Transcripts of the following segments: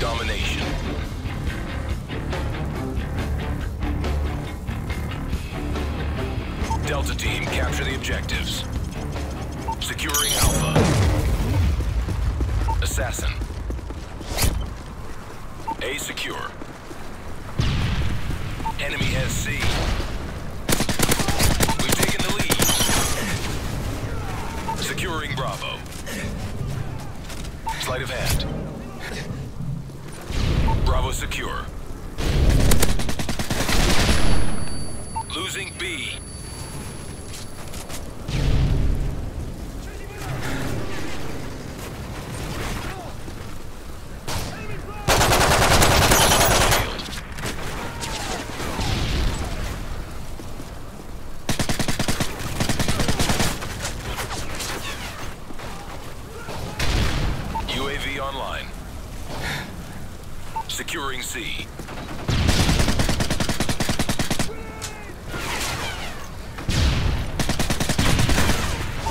domination. Delta Team, capture the objectives. Securing Alpha. Assassin. A secure. Enemy has C. We've taken the lead. Securing Bravo. Sleight of hand. Bravo secure. Losing B. UAV online. Securing C.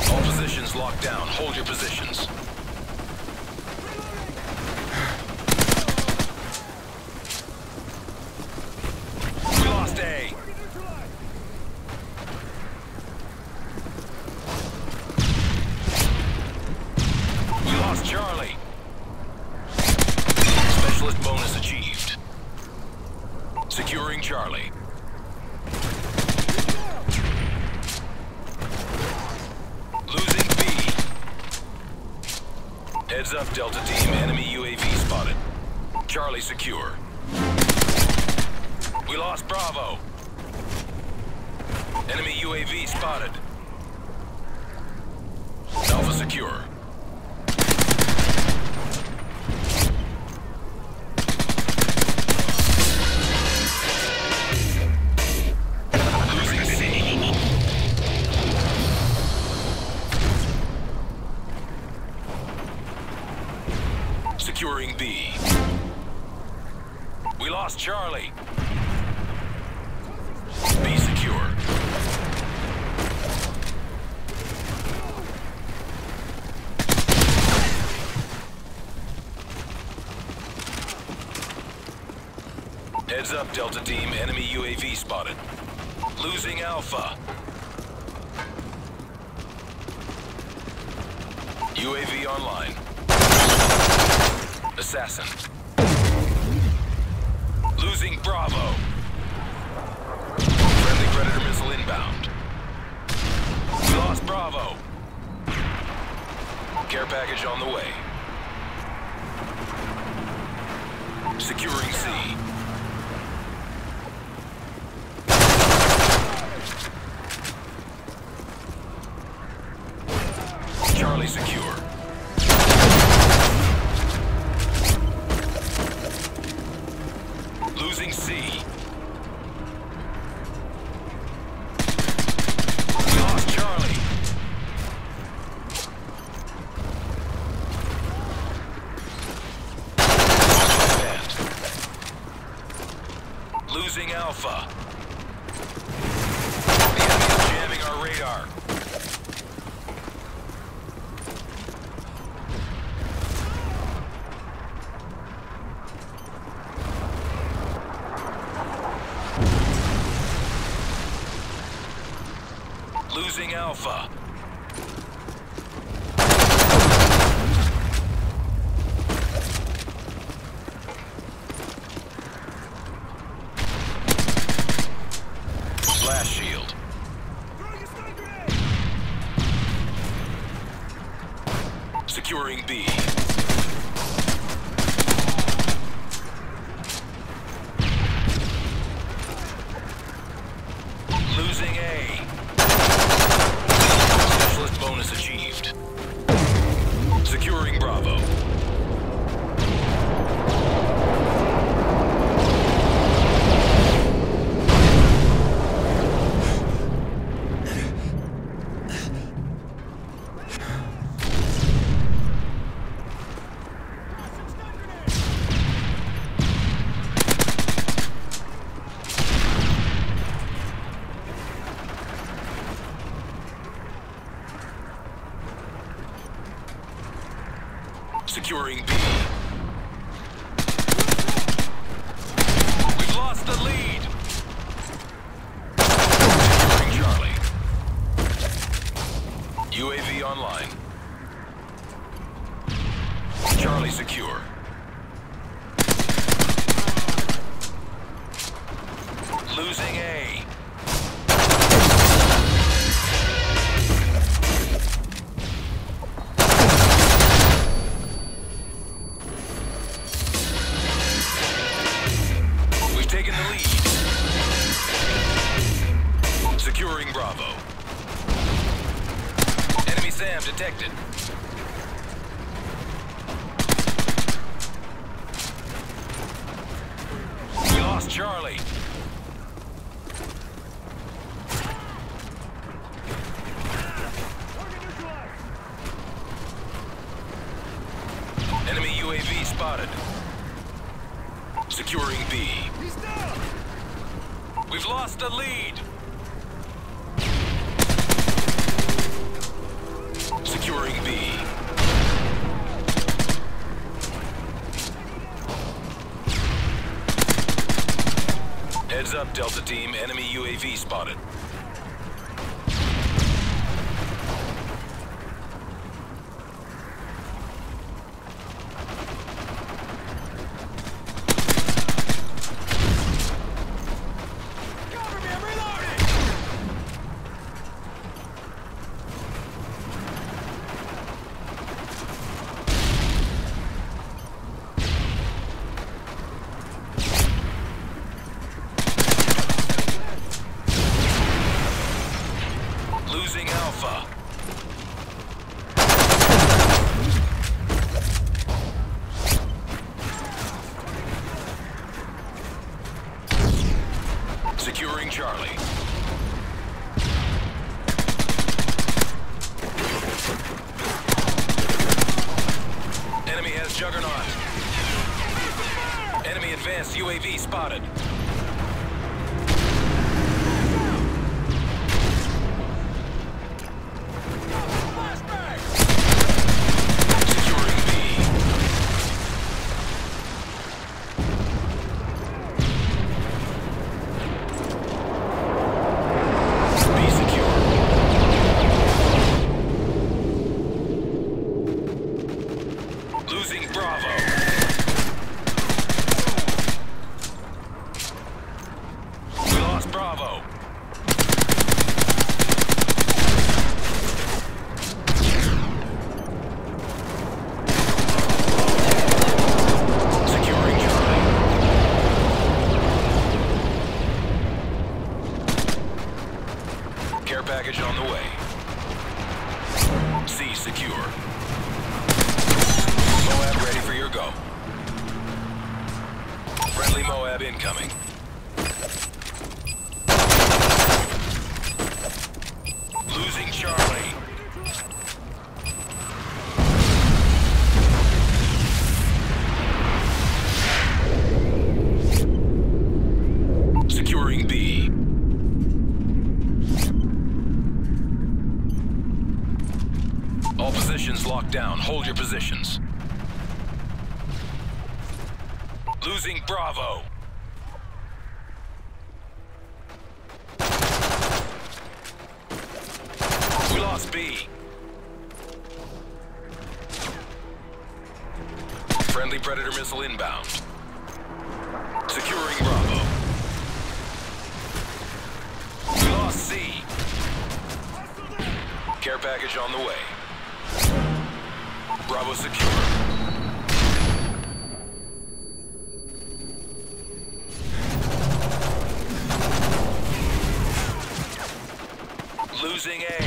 All positions locked down. Hold your positions. We lost A. We lost Charlie. Specialist bonus achieved. Securing Charlie. Losing B. Heads up, Delta Team. Enemy UAV spotted. Charlie secure. We lost Bravo. Enemy UAV spotted. Alpha secure. Securing B. We lost Charlie. B secure. Heads up, Delta Team. Enemy UAV spotted. Losing Alpha. UAV online. Assassin. Losing Bravo. Friendly Predator missile inbound. We lost Bravo. Care package on the way. Securing C. Losing C. Losing Alpha. The enemy is jamming our radar. Losing Alpha. Blast shield. Securing B. Securing B. We've lost the lead. Securing Charlie. UAV online. Charlie secure. Losing A. SAM detected. We lost Charlie. Enemy UAV spotted. Securing B. We've lost the lead. Securing B. Heads up, Delta Team. Enemy UAV spotted. Cover me, I'm reloading! Losing Alpha. Securing Charlie. Enemy has Juggernaut. Enemy advanced UAV spotted. Losing Charlie. Securing B. All positions locked down. Hold your positions. Losing Bravo. We B. Friendly Predator missile inbound. Securing Bravo. We lost C. Care package on the way. Bravo secure. Losing A.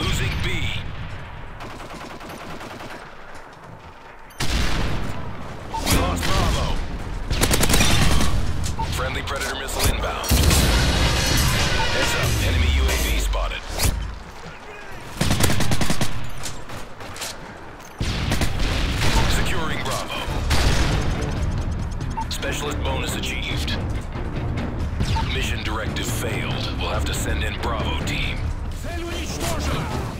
Losing B. We lost Bravo. Friendly Predator missile inbound. Heads up, enemy UAV spotted. Securing Bravo. Specialist bonus achieved. Mission directive failed. We'll have to send in Bravo team. Цель уничтожена!